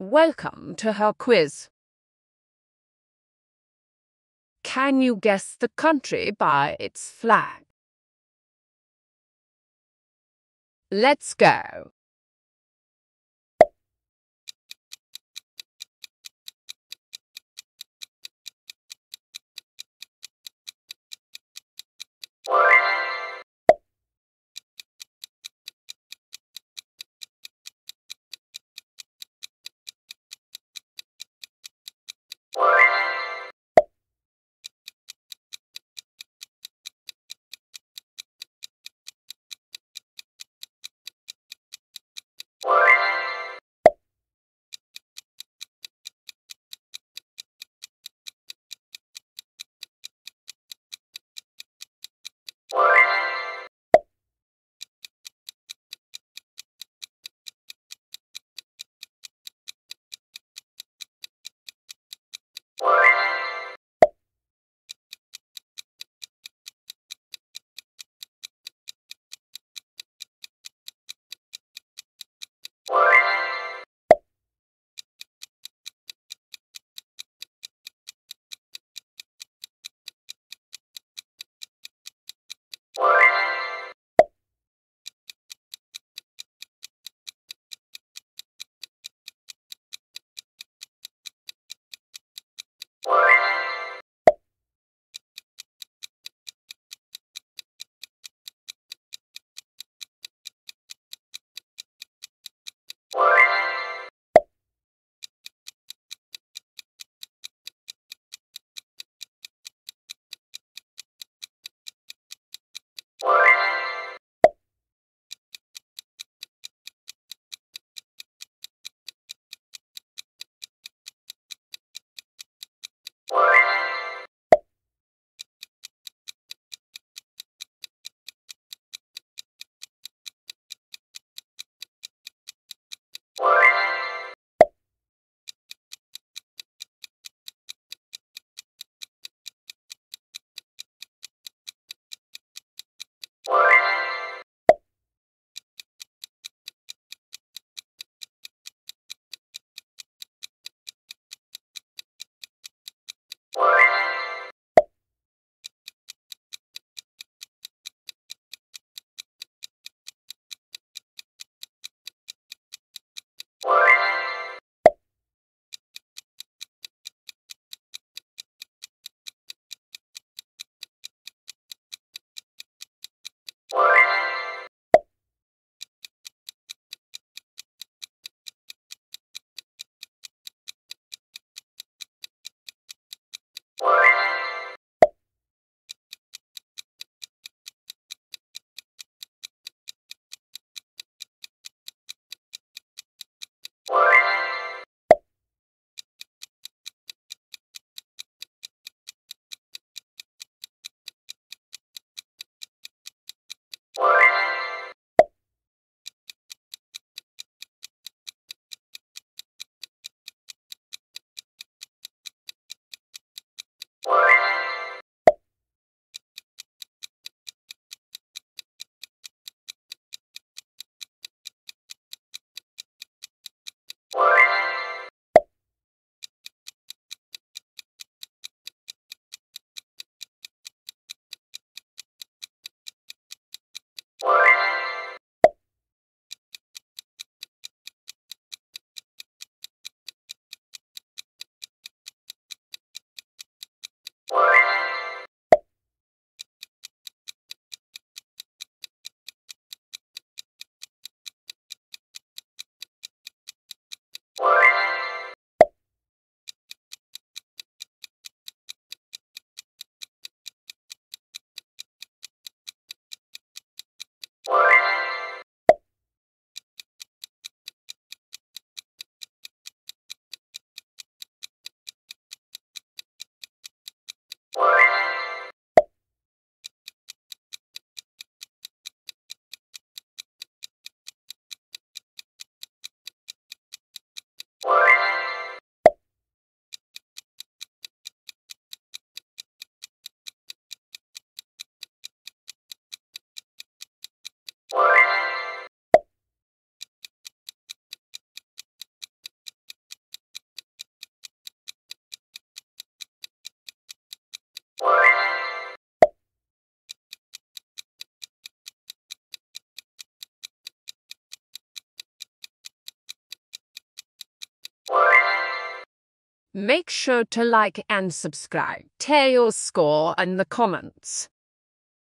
Welcome to Hoor quiz. Can you guess the country by its flag? Let's go. Make sure to like and subscribe. Tell your score in the comments.